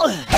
Ugh.